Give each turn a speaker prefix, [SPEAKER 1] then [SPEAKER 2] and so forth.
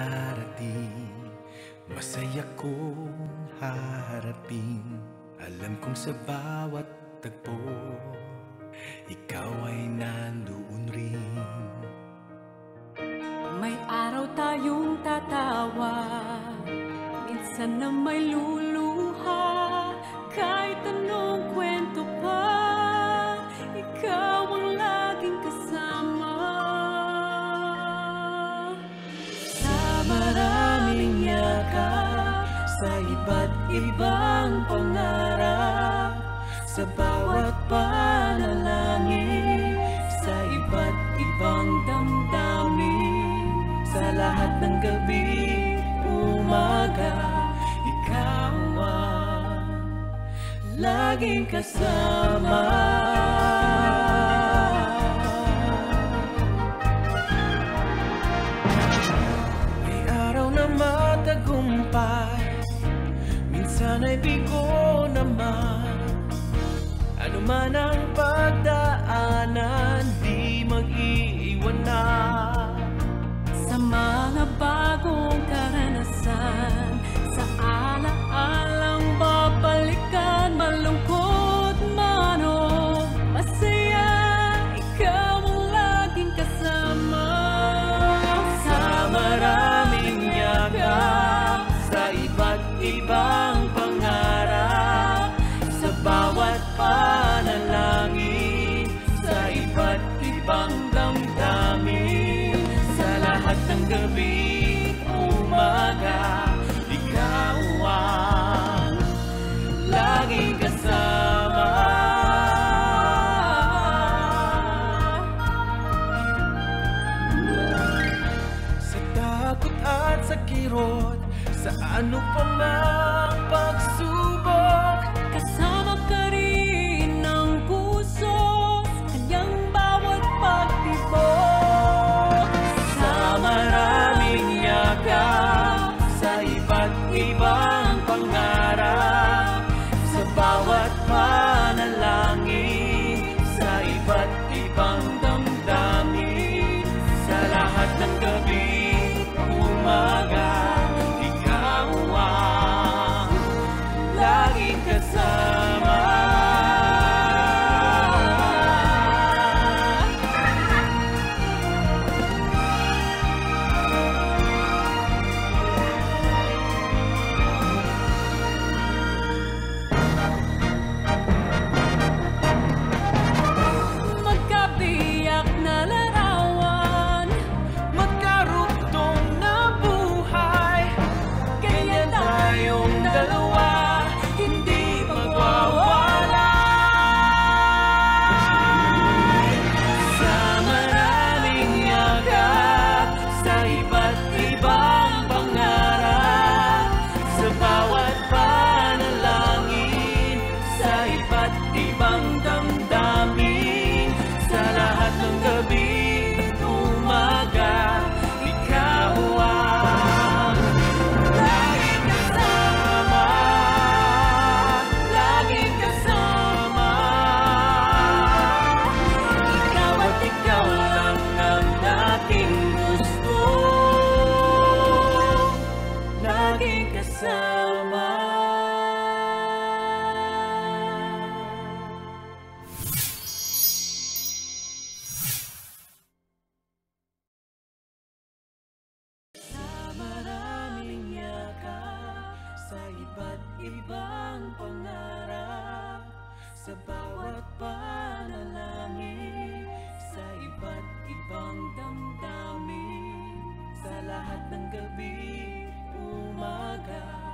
[SPEAKER 1] Darating. Masaya kong haharapin Alam kong sa bawat tagpo Ikaw ay nandoon rin.
[SPEAKER 2] May araw tayong tatawa. Minsan na may luluha. Kahit anong kwento pa Ikaw ang laging ibang pangarap Sa bawat panalangin Sa iba't ibang damdamin Sa lahat ng gabi, umaga Ikaw ang laging kasama
[SPEAKER 1] Minsan ay bigo naman. Ano man ang pagdaanan gabi, umaga
[SPEAKER 2] Ikaw ang laging kasama. Sa takot at sa kirot
[SPEAKER 1] Sa ano pa mang pagsubok iba't ibang pangarap Sa bawat panalangin Sa iba't ibang damdamin Sa lahat ng gabi, umaga.